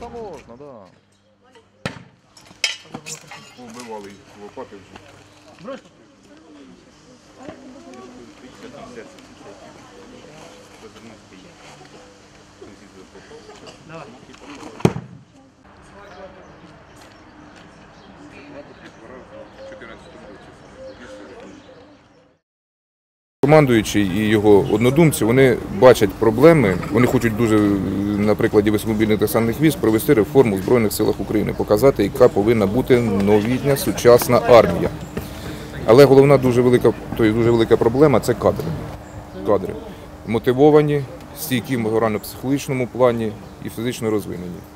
Та можна, да. Убивали їх в лопати. Брось. Давай. Командуючий і його однодумці вони бачать проблеми. Вони хочуть дуже на прикладі високомобільних десантних військ провести реформу в Збройних силах України, показати, яка повинна бути новітня сучасна армія. Але головна дуже велика, то є дуже велика проблема це кадри. Кадри мотивовані, стійкі в морально-психологічному плані і фізично розвинені.